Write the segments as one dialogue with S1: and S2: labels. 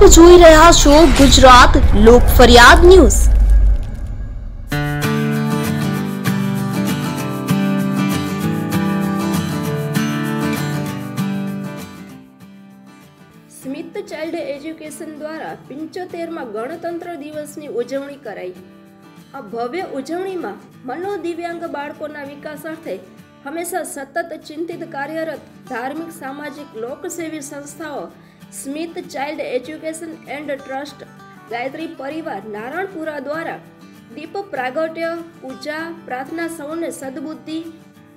S1: આપ જોઈ રહ્યા છો ગુજરાત લોક ફરિયાદ ન્યૂઝ.
S2: સ્મિત ચાઇલ્ડ એજ્યુકેશન દ્વારા પંચોતેરમાં ગણતંત્ર દિવસની ઉજવણી કરાઈ. આ ભવ્ય ઉજવણીમાં મનોદિવ્યાંગ બાળકોના વિકાસ અર્થે હંમેશા સતત ચિંતિત કાર્યરત ધાર્મિક સામાજિક લોકસેવી સંસ્થાઓ Smit child education and trust Gayatri Parivar Narayanpura દ્વારા દીપ પ્રાગટ્ય, પૂજા, પ્રાર્થના સૌને સદબુદ્ધિ,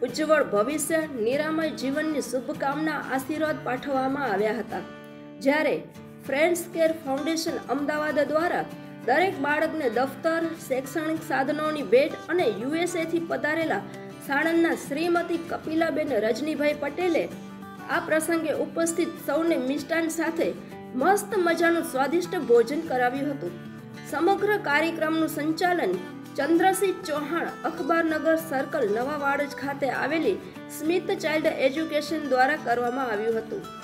S2: ઉજ્જવળ ભવિષ્ય, નિરામય જીવનની શુભકામના આશીર્વાદ પાઠવવામાં આવ્યા હતા. જ્યારે ફ્રેન્ડ્સ કેર ફાઉન્ડેશન અમદાવાદ દ્વારા દરેક બાળકને દફતર, શૈક્ષણિક સાધનોની ભેટ અને યુએસએથી પધારેલા સાણંદના શ્રીમતી કપિલાબેન રજનીભાઈ પટેલે આ પ્રસંગે ઉપસ્થિત સૌને મિષ્ટાન સાથે મસ્ત મજાનું સ્વાદિષ્ટ ભોજન કરાવ્યું હતું. સમગ્ર કાર્યક્રમનું સંચાલન ચંદ્રસિંહ ચૌહાણ અખબારનગર સર્કલ નવા વાડજ ખાતે આવેલી સ્મિત ચાઇલ્ડ એજ્યુકેશન દ્વારા કરવામાં આવ્યું હતું.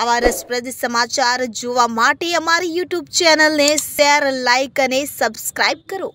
S3: આવા રસપ્રદ સમાચાર જોવા માટે અમારી યુટ્યુબ ચેનલને શેર લાઇક અને સબસ્ક્રાઇબ કરો.